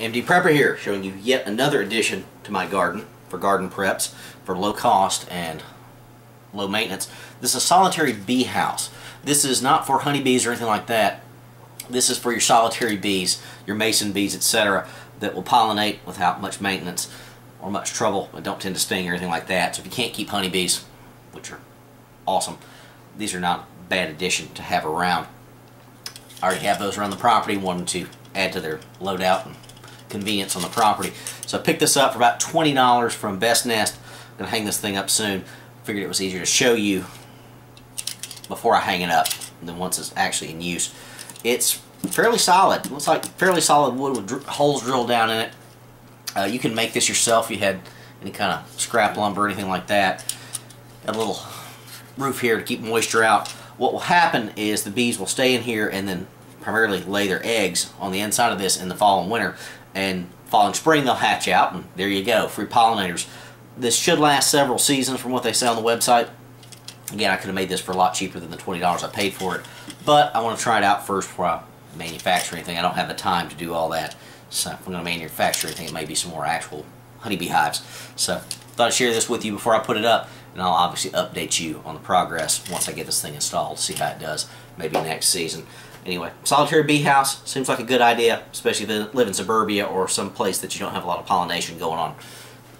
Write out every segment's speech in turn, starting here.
MD Prepper here, showing you yet another addition to my garden for garden preps for low cost and low maintenance. This is a solitary bee house. This is not for honeybees or anything like that. This is for your solitary bees, your mason bees, etc. that will pollinate without much maintenance or much trouble and don't tend to sting or anything like that. So if you can't keep honeybees, which are awesome, these are not a bad addition to have around. I already have those around the property, wanted to add to their loadout and convenience on the property. So I picked this up for about $20 from Best Nest. I'm going to hang this thing up soon. Figured it was easier to show you before I hang it up than once it's actually in use. It's fairly solid. looks like fairly solid wood with dr holes drilled down in it. Uh, you can make this yourself if you had any kind of scrap lumber or anything like that. Got a little roof here to keep moisture out. What will happen is the bees will stay in here and then primarily lay their eggs on the inside of this in the fall and winter. And fall and spring they'll hatch out and there you go free pollinators. This should last several seasons from what they say on the website. Again I could have made this for a lot cheaper than the $20 I paid for it but I want to try it out first before I manufacture anything. I don't have the time to do all that. So if I'm going to manufacture anything it may be some more actual honeybee hives so thought I'd share this with you before I put it up and I'll obviously update you on the progress once I get this thing installed see how it does maybe next season Anyway, solitary bee house seems like a good idea, especially if you live in suburbia or some place that you don't have a lot of pollination going on.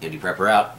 MD Prepper out.